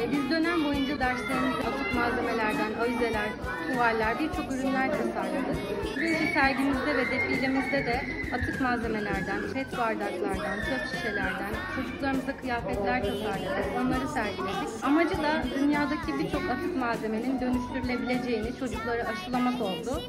E, biz dönem boyunca derslerimizi atık malzemelerden, avizeler, tuvaller, birçok ürünler tasarladık. Bugünkü sergimizde ve defilemizde de atık malzemelerden, pet bardaklardan, çöp şişelerden, çocuklarımıza kıyafetler tasarladık, onları sergiledik. Amacı da dünyadaki birçok atık malzemenin dönüştürülebileceğini çocuklara aşılamak oldu.